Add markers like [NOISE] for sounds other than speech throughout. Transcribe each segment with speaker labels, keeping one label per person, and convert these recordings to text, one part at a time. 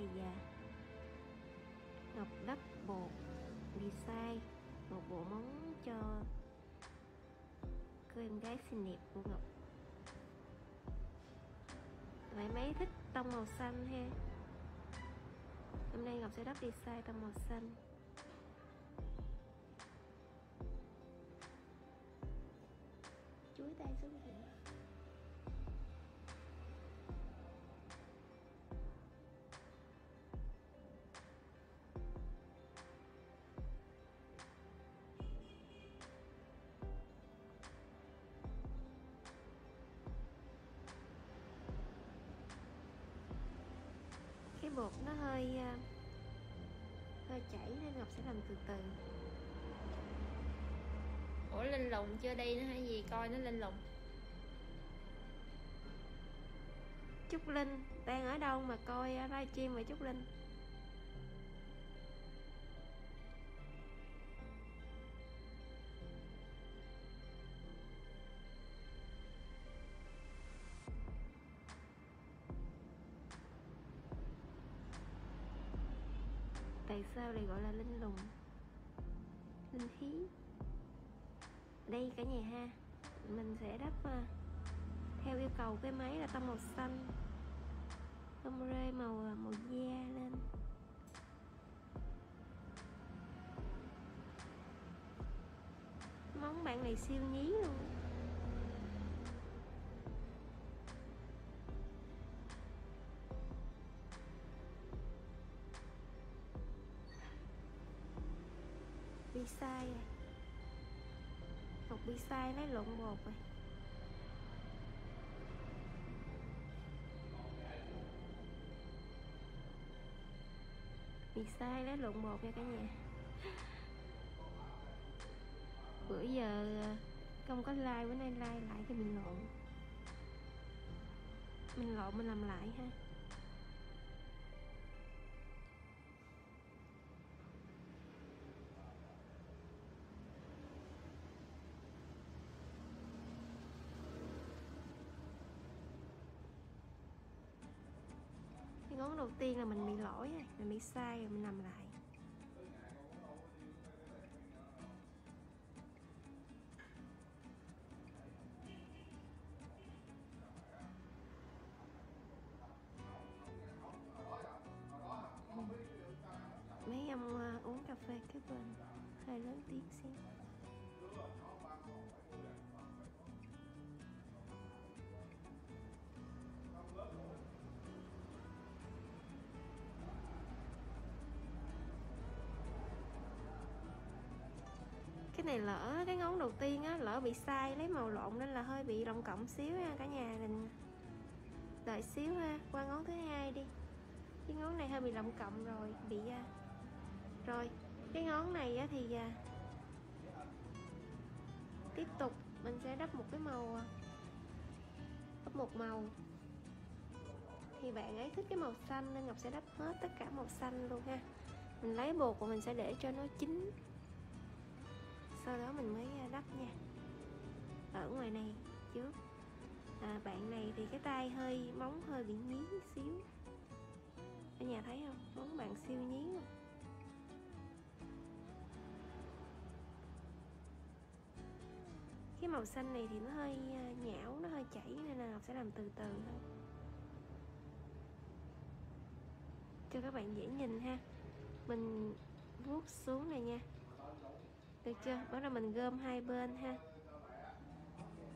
Speaker 1: thì Ngọc đắp bột design một bộ món cho cô em gái xinh đẹp của Ngọc. Vậy mấy thích tông màu xanh ha. Hôm nay Ngọc sẽ đắp design tông màu xanh. Chuối tay xuống cái bột nó hơi à, hơi chảy nên ngọc sẽ làm từ từ.
Speaker 2: Ủa linh lùng chưa đi nữa hay gì? Coi nó linh lùng.
Speaker 1: Trúc Linh đang ở đâu mà coi à, livestream vậy Trúc Linh tại sao lại gọi là linh lùng? Linh khí. Đây cả nhà ha. Mình sẽ đắp à, theo yêu cầu cái máy là tông màu xanh. Tông rê màu à, màu da lên. Móng bạn này siêu nhí luôn. Bị sai à học bị sai lấy lộn bột rồi. Bị sai lấy lộn bột nha cả nhà. Bữa giờ ờ, không có like, bữa nay like lại thì mình lộn. Mình lộn mình làm lại ha. Đầu tiên là mình bị lỗi này, mình bị sai rồi mình làm lại. Mấy ông uh, uống cà phê cái bên hơi lớn tiếng xem này lỡ cái ngón đầu tiên á lỡ bị sai lấy màu lộn nên là hơi bị lồng cộng xíu ha cả nhà. Mình đợi xíu ha qua ngón thứ hai đi. Cái ngón này hơi bị lộng cộng rồi bị à, rồi. Cái ngón này á thì à, tiếp tục mình sẽ đắp một cái màu à, đắp một màu. Thì bạn ấy thích cái màu xanh nên ngọc sẽ đắp hết tất cả màu xanh luôn ha. Mình lấy bột của mình sẽ để cho nó chín sau đó mình mới à, đắp nha. Ở ngoài này trước. À, bạn này thì cái tay hơi móng hơi bị nhí xíu. Ở nhà thấy không? Móng bạn siêu nhí luôn cái màu xanh này thì nó hơi à, nhão nó hơi chảy nên là ngọc sẽ làm từ từ thôi. Cho các bạn dễ nhìn ha. Mình vuốt xuống này nha được chưa? Bắt đầu mình gom hai bên ha.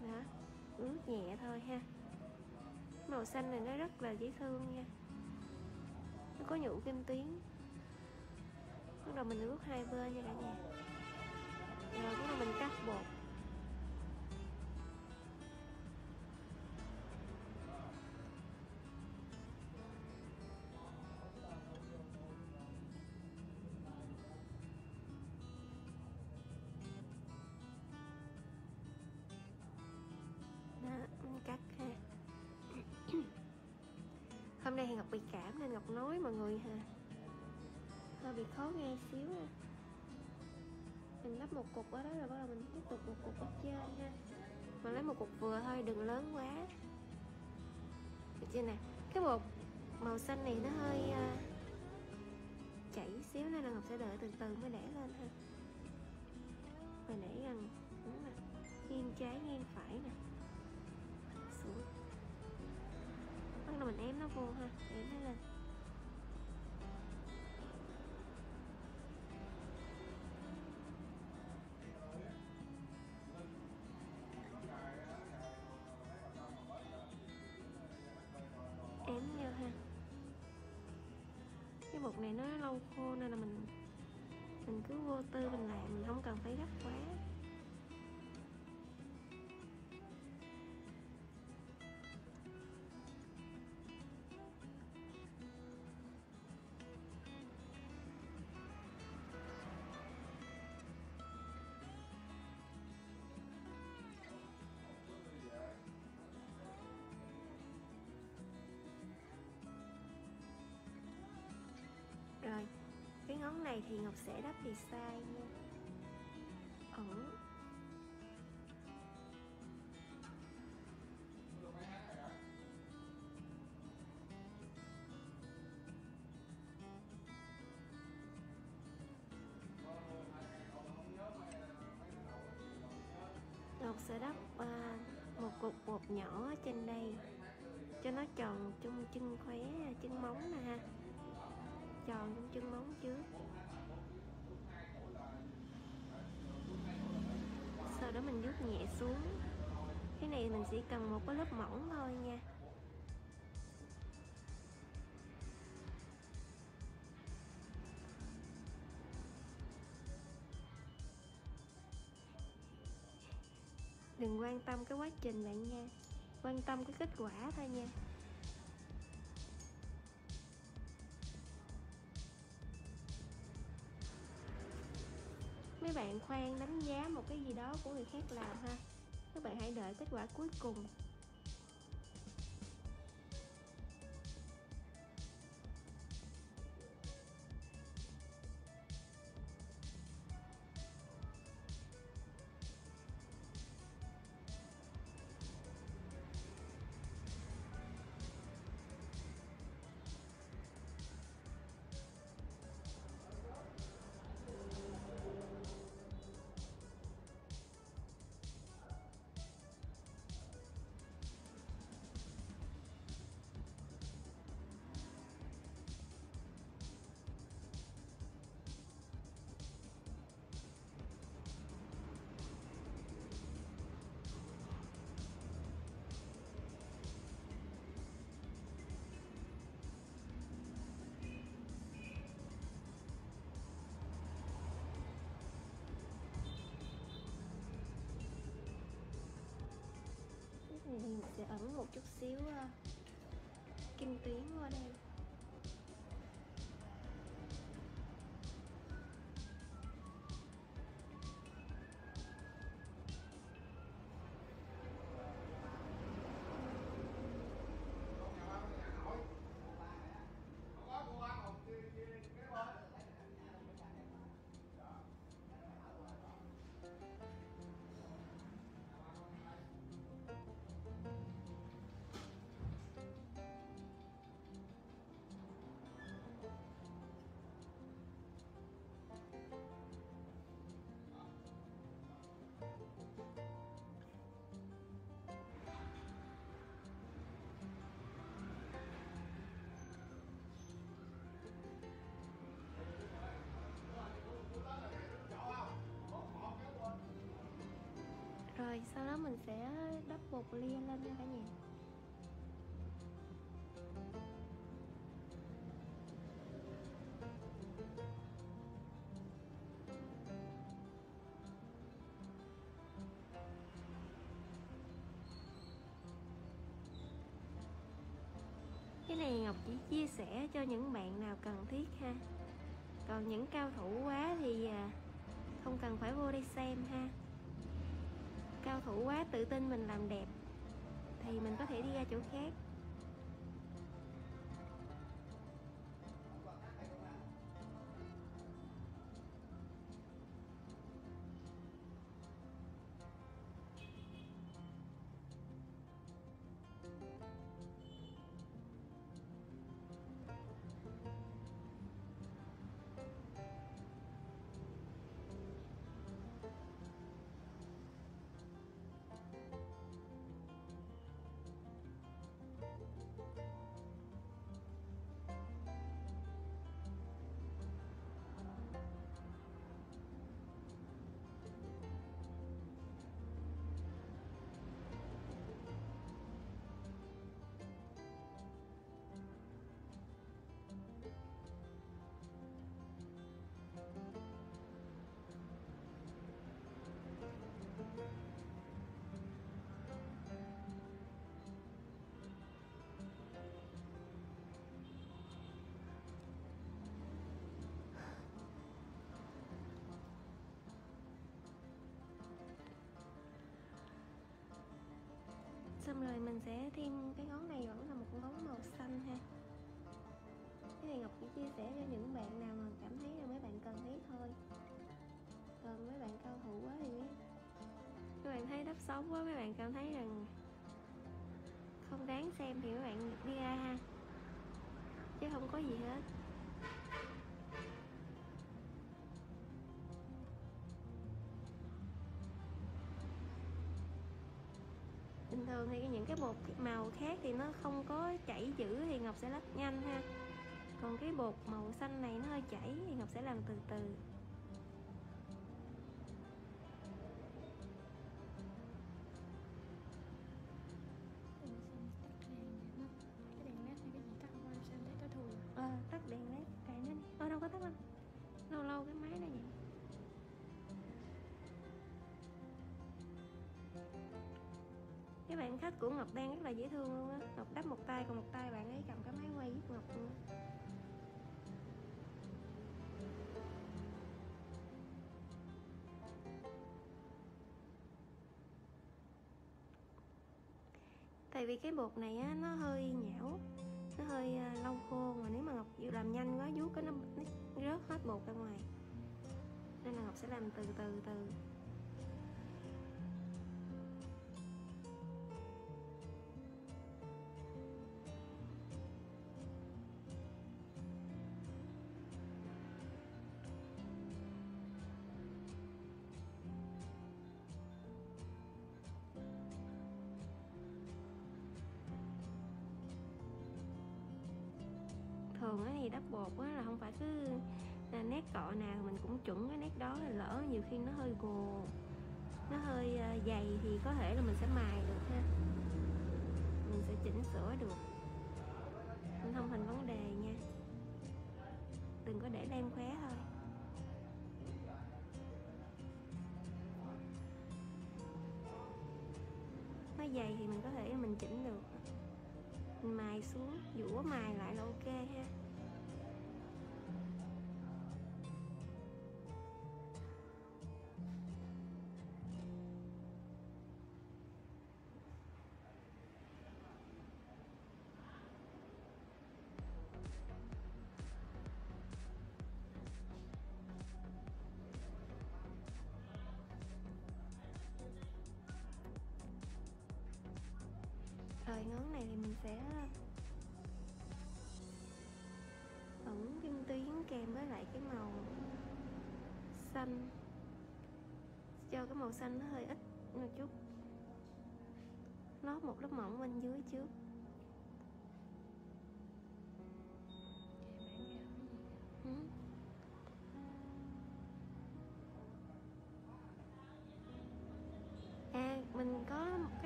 Speaker 1: Đó. Ướt nhẹ thôi ha. Màu xanh này nó rất là dễ thương nha. Nó có nhũ kim tuyến. Bắt đầu mình ướt hai bên nha cả nhà. Rồi bắt đầu mình cắt bột. Hôm nay thì ngọc bị cảm nên ngọc nói mọi người ha. Hơi bị khó nghe xíu ha mình lắp một cục ở đó rồi bắt đầu mình tiếp tục một cục ở trên ha. Mà lấy một cục vừa thôi đừng lớn quá. Được chưa nè? Cái bột màu xanh này nó hơi uh, chảy xíu nên là ngọc sẽ đợi từ từ mới để lên ha. Và để gần mình ém nó vô ha ém nó lên. Ém vô ha. Cái bột này nó lâu khô nên là mình mình cứ vô tư mình làm, mình không cần phải gấp quá. Ngón này thì ngọc sẽ đắp design nha. Ẩn Ngọc sẽ đắp uh, à, một cục bột nhỏ trên đây cho nó tròn chung chân khóe chân móng nè ha tròn trong chân móng trước. Sau đó mình vuốt nhẹ xuống. Cái này mình chỉ cần một cái lớp mỏng thôi nha. Đừng quan tâm cái quá trình bạn nha. Quan tâm cái kết quả thôi nha. Khoan đánh giá một cái gì đó của người khác làm ha. Các bạn hãy đợi kết quả cuối cùng. Chút xíu ờ, kim tuyến vào đây. Rồi, sau đó mình sẽ đắp bột lia lên nha cả nhà. Cái này ngọc chỉ chia sẻ cho những bạn nào cần thiết ha. Còn những cao thủ quá thì à, không cần phải vô đây xem ha cao thủ quá, tự tin mình làm đẹp, thì mình có thể đi ra chỗ khác. Xong rồi mình sẽ thêm cái ngón này, vẫn là một ngón màu xanh ha. Cái này ngọc chỉ chia sẻ cho những bạn nào mà cảm thấy là mấy bạn cần thiết thôi. Còn mấy bạn cao thủ quá thì mấy các bạn thấy đắp sống quá, mấy bạn cảm thấy rằng không đáng xem thì mấy bạn đi ra ha. Chứ không có gì hết. Bình thường thì những cái bột màu khác thì nó không có chảy dữ thì ngọc sẽ lắc nhanh ha. Còn cái bột màu xanh này nó hơi chảy thì ngọc sẽ làm từ từ. Bạn khách của ngọc đang rất là dễ thương luôn á. Ngọc đắp một tay còn một tay bạn ấy cầm cái máy quay giúp ngọc luôn. Á tại vì cái bột này á nó hơi nhão nó hơi à, lâu khô mà nếu mà ngọc chịu làm nhanh quá vuốt cái nó, nó rớt hết bột ra ngoài. Nên là ngọc sẽ làm từ từ từ. Thường á thì đắp bột á là không phải cứ là nét cọ nào mình cũng chuẩn cái nét đó là lỡ nhiều khi nó hơi gồ, nó hơi ờ, dày thì có thể là mình sẽ mài được ha. Mình sẽ chỉnh sửa được. Mình không thành vấn đề nha. Đừng có để lem khóe thôi. Nó dày thì mình có thể mình chỉnh được mình mài xuống dũa mài lại là ok ha. Rồi ngón này thì mình sẽ, ẩn kim tuyến kèm với lại cái màu xanh. Cho cái màu xanh nó hơi ít một chút. Lót một lớp mỏng bên dưới trước.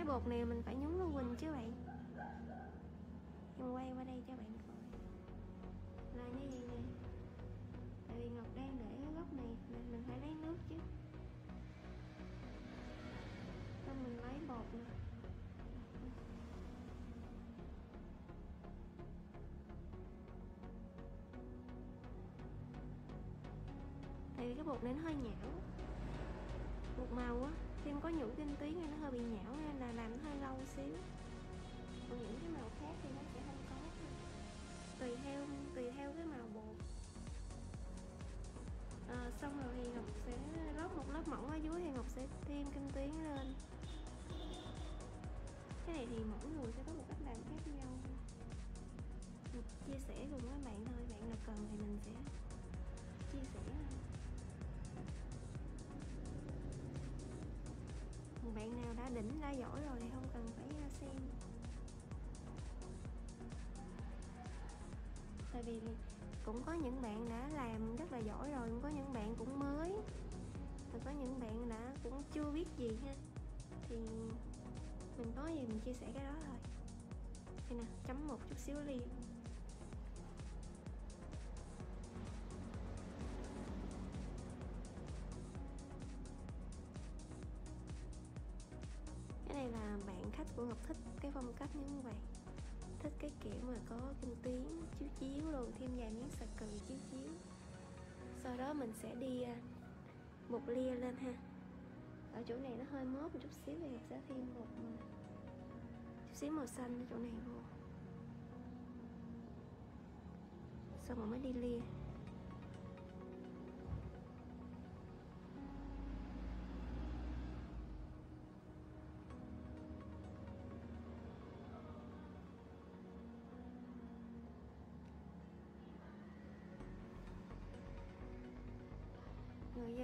Speaker 1: Bột này mình phải nhúng vào quỳnh chứ bạn. Em quay qua đây cho bạn coi. Là như vậy nè. Tại vì ngọc đang để ở góc này, nên mình phải lấy nước chứ. Xong mình lấy bột nè. Tại vì cái bột này nó hơi nhão. Bột màu á thêm có nhũ tinh tuyến nên nó hơi bị nhão nên là làm nó hơi lâu xíu. Còn những cái màu khác thì nó sẽ không có. Tùy theo tùy theo cái màu bột. À, xong rồi thì ngọc sẽ lót một lớp mỏng ở dưới thì ngọc sẽ thêm kim tuyến lên. Cái này thì mỗi người sẽ có một cách làm khác nhau. Chia sẻ cùng với bạn thôi bạn nào cần thì mình sẽ đã đỉnh đã giỏi rồi thì không cần phải à, xem. Tại vì cũng có những bạn đã làm rất là giỏi rồi, cũng có những bạn cũng mới. Và có những bạn đã cũng chưa biết gì ha. Thì mình nói gì mình chia sẻ cái đó thôi. Đây nè, chấm một chút xíu ly. Là của ngọc thích cái phong cách như vậy. Thích cái kiểu mà có kim tuyến chiếu chiếu rồi thêm vài miếng sạc cừ chiếu chiếu. Sau đó mình sẽ đi à, một lia lên ha. Ở chỗ này nó hơi mốt một chút xíu thì mình sẽ thêm một à, chút xíu màu xanh ở chỗ này. Vô xong rồi mới đi lia.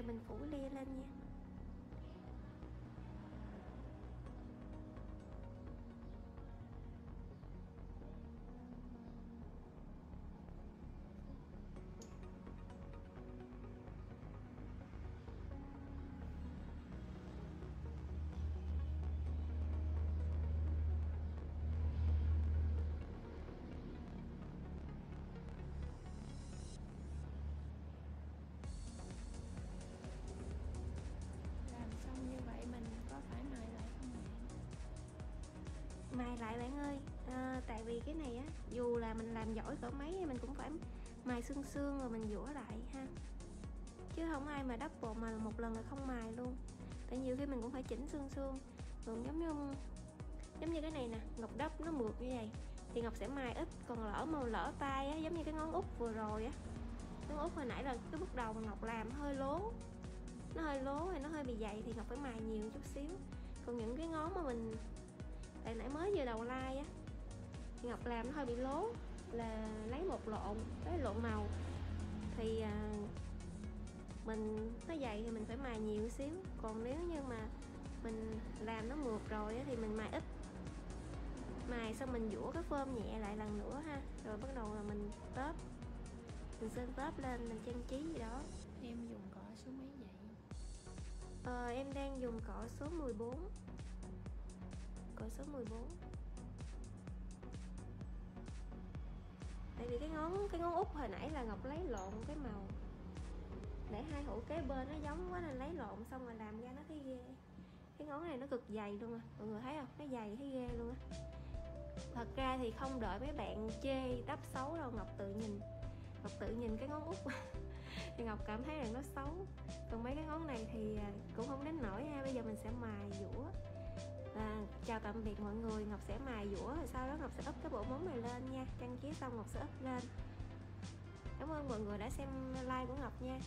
Speaker 1: Mình phủ lia lên nha.
Speaker 2: Mài lại
Speaker 1: bạn ơi. À, tại vì cái này á dù là mình làm giỏi cỡ mấy thì mình cũng phải mài xương xương rồi mình dũa lại ha. Chứ không ai mà double mà một lần là không mài luôn. Tại nhiều khi mình cũng phải chỉnh xương xương. Còn giống như giống như cái này nè ngọc đắp nó mượt như vậy thì ngọc sẽ mài ít còn lỡ mà lỡ tay á giống như cái ngón út vừa rồi á. Ngón út hồi nãy là cái bước đầu mà ngọc làm hơi lố. Nó hơi lố hay nó hơi bị dày thì ngọc phải mài nhiều chút xíu. Còn những cái ngón mà mình tại nãy mới vừa đầu like á. Ngọc làm nó hơi bị lố là lấy một lộn lấy lộn màu. Thì à, mình nó dày thì mình phải mài nhiều xíu. Còn nếu như mà mình làm nó mượt rồi á, thì mình mài ít. Mài xong mình dũa cái phơm nhẹ lại lần nữa ha. Rồi bắt đầu là mình tớp. Mình sơn tớp lên mình trang trí gì đó.
Speaker 2: Em dùng cọ số mấy vậy?
Speaker 1: Ờ, em đang dùng cỏ số 14 Cỏ số 14 Tại vì cái ngón cái ngón út hồi nãy là Ngọc lấy lộn cái màu. Để hai hũ kế bên nó giống quá nên lấy lộn xong rồi làm ra nó thấy ghê. Cái ngón này nó cực dày luôn à Mọi người thấy không? Nó dày thấy ghê luôn á. Thật ra thì không đợi mấy bạn chê đắp xấu đâu, Ngọc tự nhìn. Ngọc tự nhìn cái ngón út. [LAUGHS] Thì Ngọc cảm thấy là nó xấu. Còn mấy cái ngón này thì à, cũng không đến nổi ha, bây giờ mình sẽ mài dũa à, chào tạm biệt mọi người Ngọc sẽ mài dũa rồi sau đó Ngọc sẽ úp cái bộ móng này lên nha. Trang trí xong Ngọc sẽ úp lên. Cảm ơn mọi người đã xem like của Ngọc nha.